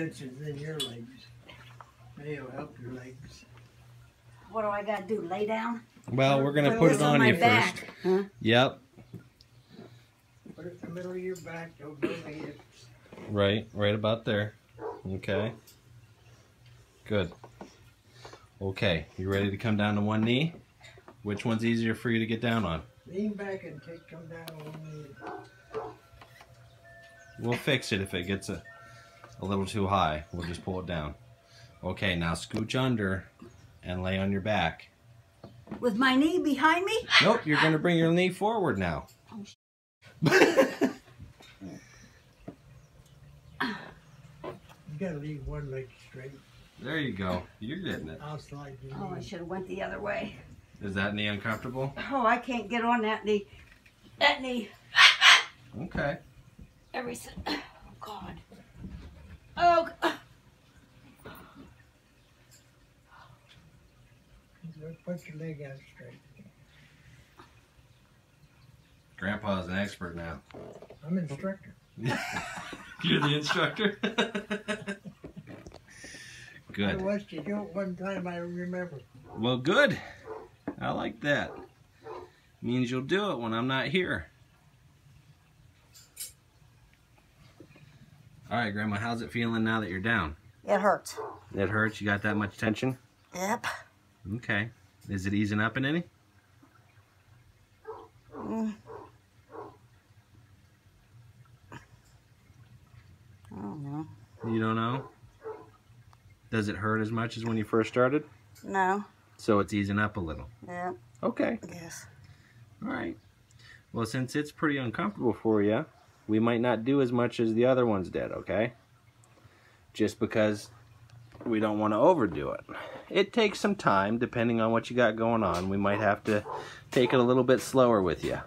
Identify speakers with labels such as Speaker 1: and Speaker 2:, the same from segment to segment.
Speaker 1: tensions in your legs. Maybe help your legs.
Speaker 2: What do I gotta do? Lay down?
Speaker 3: Well, we're gonna
Speaker 1: Put
Speaker 3: put
Speaker 1: this
Speaker 3: it
Speaker 2: on
Speaker 3: on
Speaker 2: my
Speaker 3: you
Speaker 2: back,
Speaker 3: first.
Speaker 2: huh?
Speaker 3: Yep.
Speaker 1: Put it in the middle of your back, over the hips.
Speaker 3: Right, right about there. Okay. Good. Okay, you ready to come down to one knee? Which one's easier for you to get down on?
Speaker 1: Lean back and take them down on one knee.
Speaker 3: We'll fix it if it gets a, a little too high. We'll just pull it down. Okay, now scooch under and lay on your back.
Speaker 2: With my knee behind me?
Speaker 3: Nope, you're gonna bring your knee forward now.
Speaker 1: You gotta leave one leg straight.
Speaker 3: There you go. You're getting it.
Speaker 1: I'll slide your
Speaker 2: Oh, I should have went the other way.
Speaker 3: Is that knee uncomfortable?
Speaker 2: Oh, I can't get on that knee. That knee.
Speaker 3: Okay.
Speaker 2: Every Oh God. Oh.
Speaker 1: Put your leg out straight.
Speaker 3: Grandpa's an expert now.
Speaker 1: I'm instructor.
Speaker 3: You're the instructor. Good.
Speaker 1: I
Speaker 3: good.
Speaker 1: watched you do it one time, I remember.
Speaker 3: Well, good. I like that. Means you'll do it when I'm not here. All right, Grandma, how's it feeling now that you're down?
Speaker 2: It hurts.
Speaker 3: It hurts? You got that much tension?
Speaker 2: Yep.
Speaker 3: Okay. Is it easing up in any?
Speaker 2: Mm. I don't know.
Speaker 3: You don't know? Does it hurt as much as when you first started?
Speaker 2: No.
Speaker 3: So it's easing up a little.
Speaker 2: Yeah.
Speaker 3: Okay.
Speaker 2: Guess.
Speaker 3: All right. Well, since it's pretty uncomfortable for you, we might not do as much as the other ones did, okay? Just because we don't want to overdo it. It takes some time, depending on what you got going on. We might have to take it a little bit slower with you.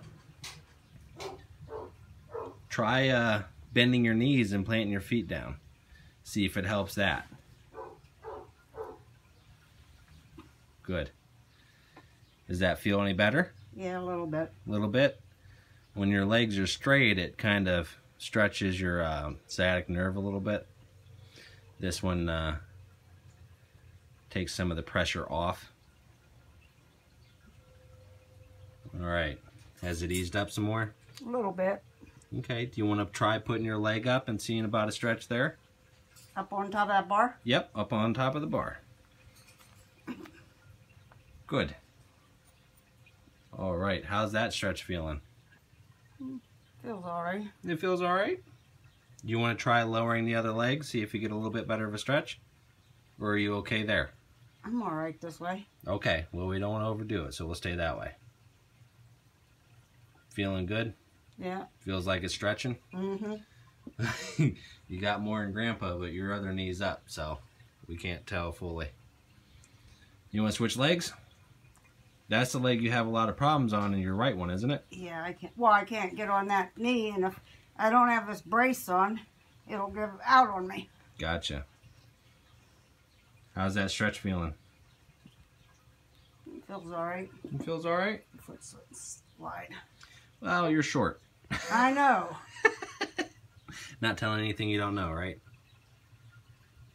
Speaker 3: Try uh, bending your knees and planting your feet down. See if it helps that. Good. Does that feel any better?
Speaker 2: Yeah, a little bit.
Speaker 3: a little bit. When your legs are straight, it kind of stretches your uh, sciatic nerve a little bit. This one uh, takes some of the pressure off. All right. Has it eased up some more?
Speaker 2: A little bit.
Speaker 3: Okay. Do you want to try putting your leg up and seeing about a stretch there?
Speaker 2: Up on top of that bar?
Speaker 3: Yep, up on top of the bar. Good. All right. How's that stretch feeling?
Speaker 2: Feels alright.
Speaker 3: It feels all right. You want to try lowering the other leg, see if you get a little bit better of a stretch? Or are you okay there?
Speaker 2: I'm alright this way.
Speaker 3: Okay, well, we don't want to overdo it, so we'll stay that way. Feeling good?
Speaker 2: Yeah.
Speaker 3: Feels like it's stretching?
Speaker 2: Mm-hmm.
Speaker 3: you got more in Grandpa, but your other knee's up, so we can't tell fully. You want to switch legs? That's the leg you have a lot of problems on in your right one, isn't it?
Speaker 2: Yeah, I can't. Well, I can't get on that knee, and if I don't have this brace on, it'll give out on me.
Speaker 3: Gotcha. How's that stretch feeling?
Speaker 2: It feels alright.
Speaker 3: It feels all right?
Speaker 2: Foot slide.
Speaker 3: Well, you're short.
Speaker 2: I know.
Speaker 3: Not telling anything you don't know, right?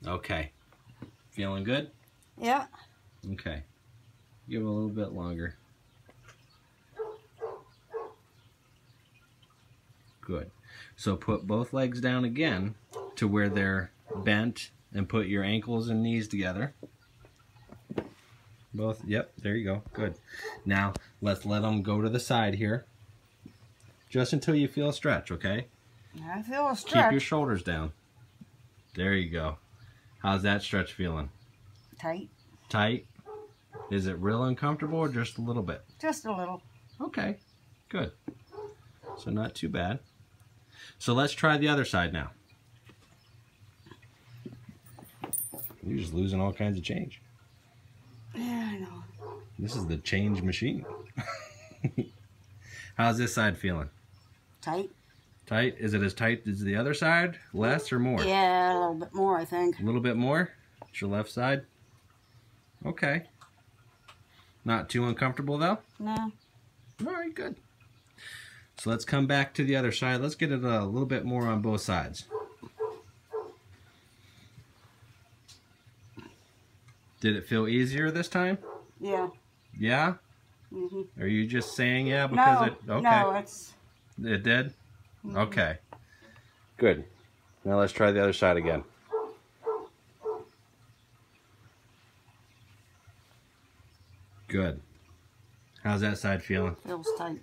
Speaker 3: Okay. Feeling good?
Speaker 2: Yeah.
Speaker 3: Okay. Give it a little bit longer. Good. So put both legs down again to where they're bent and put your ankles and knees together. Both, yep, there you go. Good. Now, let's let them go to the side here. Just until you feel a stretch, okay?
Speaker 2: I feel a stretch.
Speaker 3: Keep your shoulders down. There you go. How's that stretch feeling?
Speaker 2: Tight.
Speaker 3: Tight? Is it real uncomfortable or just a little bit?
Speaker 2: Just a little.
Speaker 3: Okay, good. So not too bad. So let's try the other side now. You're just losing all kinds of change.
Speaker 2: Yeah, I know.
Speaker 3: This is the change machine. How's this side feeling?
Speaker 2: Tight.
Speaker 3: Tight? Is it as tight as the other side? Less or more?
Speaker 2: Yeah, a little bit more, I think.
Speaker 3: A little bit more? It's your left side? Okay. Not too uncomfortable though?
Speaker 2: No.
Speaker 3: All right, good. So let's come back to the other side. Let's get it a little bit more on both sides. Did it feel easier this time?
Speaker 2: Yeah.
Speaker 3: Yeah?
Speaker 2: Mm -hmm.
Speaker 3: Are you just saying yeah because
Speaker 2: no,
Speaker 3: it... Okay.
Speaker 2: No, it's...
Speaker 3: It did?
Speaker 2: Mm -hmm.
Speaker 3: Okay. Good. Now let's try the other side again. Good. How's that side feeling?
Speaker 2: feels tight.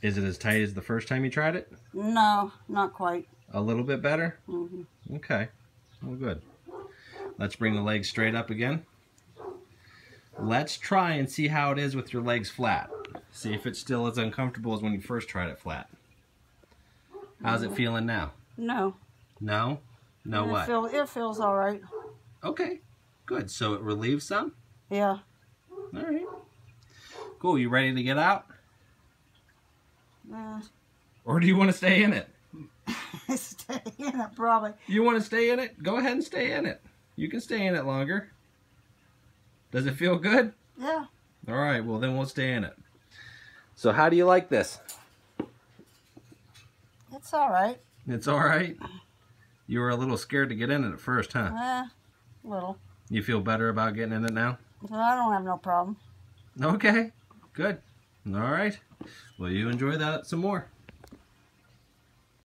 Speaker 3: Is it as tight as the first time you tried it?
Speaker 2: No, not quite.
Speaker 3: A little bit better?
Speaker 2: hmm
Speaker 3: Okay. Well, good. Let's bring the legs straight up again. Let's try and see how it is with your legs flat. See if it's still as uncomfortable as when you first tried it flat. How's it feeling now?
Speaker 2: No.
Speaker 3: No? No
Speaker 2: it
Speaker 3: what?
Speaker 2: Feel, it feels all right.
Speaker 3: Okay. Good. So it relieves some?
Speaker 2: Yeah.
Speaker 3: All right. Cool. You ready to get out?
Speaker 2: Uh,
Speaker 3: Or do you want to stay in it?
Speaker 2: stay in it probably.
Speaker 3: You want to stay in it? Go ahead and stay in it. You can stay in it longer. Does it feel good?
Speaker 2: Yeah.
Speaker 3: All right, well then we'll stay in it. So how do you like this?
Speaker 2: It's all right.
Speaker 3: It's all right. You were a little scared to get in it at first, huh?
Speaker 2: Eh, little.
Speaker 3: You feel better about getting in it now?
Speaker 2: I don't have no problem.
Speaker 3: Okay, good. All right. Well, you enjoy that some more.